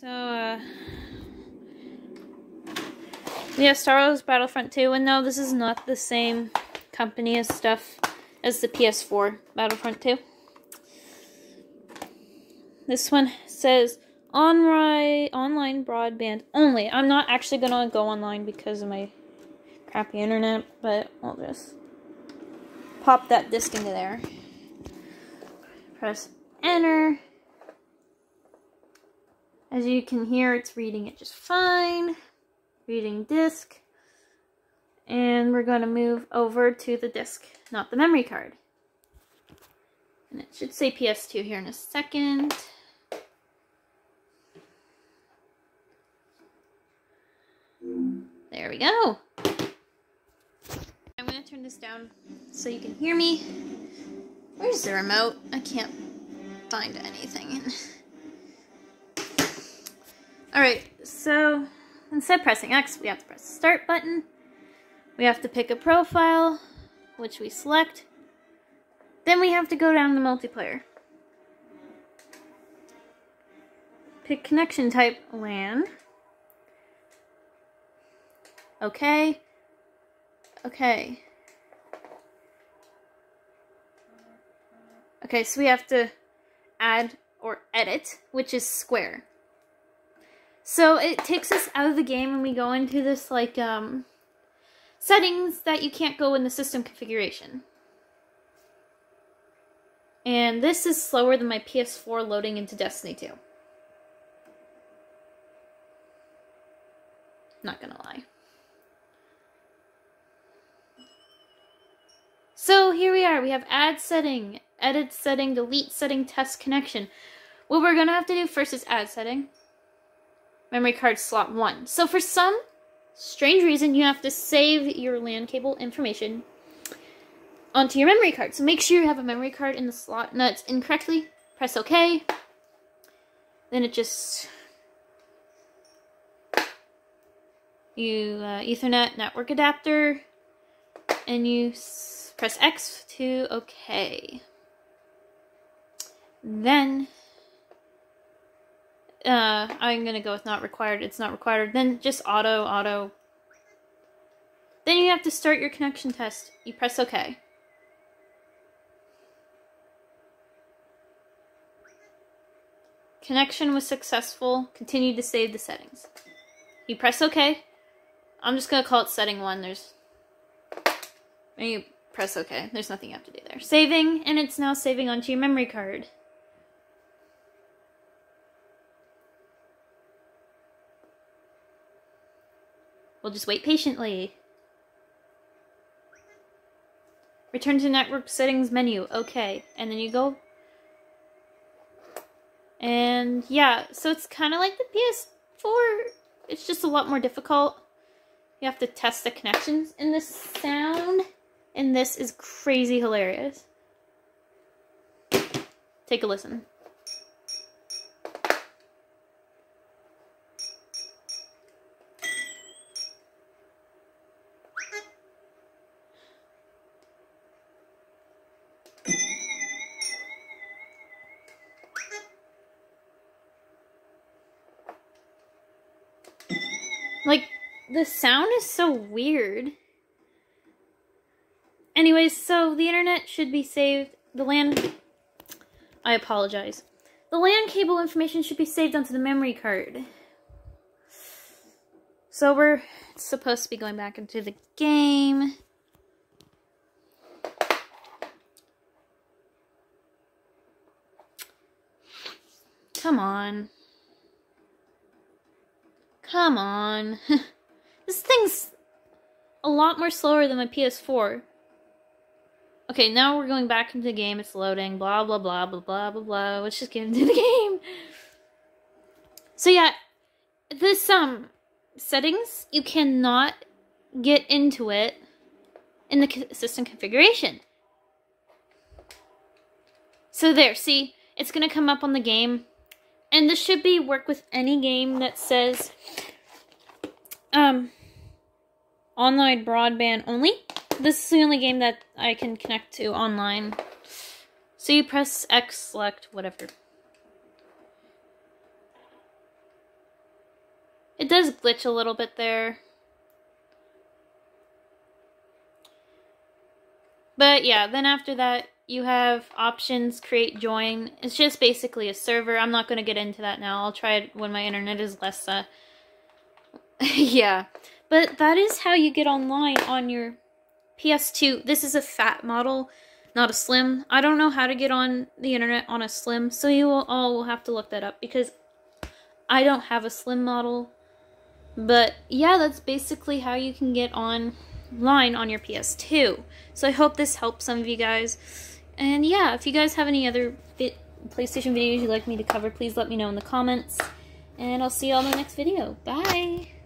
So, uh, have Star Wars Battlefront 2, and no, this is not the same company as stuff as the PS4 Battlefront 2. This one says online online broadband only. I'm not actually gonna go online because of my crappy internet, but I'll just pop that disc into there. Press enter. As you can hear, it's reading it just fine. Reading disk. And we're going to move over to the disk, not the memory card. And it should say PS2 here in a second. There we go. I'm going to turn this down so you can hear me. Where's the remote? I can't find anything. Alright, so instead of pressing X, we have to press the start button. We have to pick a profile, which we select. Then we have to go down to multiplayer. Pick connection type LAN. Okay. Okay. Okay, so we have to add or edit, which is square. So it takes us out of the game and we go into this like um, settings that you can't go in the system configuration. And this is slower than my PS4 loading into Destiny 2. Not gonna lie. So here we are. We have add setting, edit setting, delete setting, test connection. What we're gonna have to do first is add setting memory card slot 1. So for some strange reason, you have to save your LAN cable information onto your memory card. So make sure you have a memory card in the slot that's incorrectly. Press OK. Then it just... You uh, Ethernet network adapter and you press X to OK. Then uh, I'm gonna go with not required. It's not required. Then just auto, auto. Then you have to start your connection test. You press OK. Connection was successful. Continue to save the settings. You press OK. I'm just gonna call it setting one. There's and you press OK. There's nothing you have to do there. Saving, and it's now saving onto your memory card. We'll just wait patiently. Return to network settings menu. Okay. And then you go. And yeah, so it's kind of like the PS4. It's just a lot more difficult. You have to test the connections. And the sound And this is crazy hilarious. Take a listen. Like, the sound is so weird. Anyways, so the internet should be saved. The land... I apologize. The land cable information should be saved onto the memory card. So we're supposed to be going back into the game. Come on. Come on. this thing's a lot more slower than my PS4. Okay, now we're going back into the game. It's loading. Blah, blah, blah, blah, blah, blah, blah. Let's just get into the game. So yeah, this, um, settings, you cannot get into it in the system configuration. So there, see, it's going to come up on the game and this should be work with any game that says um, online broadband only. This is the only game that I can connect to online. So you press X, select, whatever. It does glitch a little bit there. But yeah, then after that, you have options, create, join. It's just basically a server. I'm not going to get into that now. I'll try it when my internet is less, uh... yeah. But that is how you get online on your PS2. This is a fat model, not a slim. I don't know how to get on the internet on a slim, so you will all will have to look that up because I don't have a slim model. But yeah, that's basically how you can get online on your PS2. So I hope this helps some of you guys. And yeah, if you guys have any other PlayStation videos you'd like me to cover, please let me know in the comments. And I'll see you all in the next video. Bye!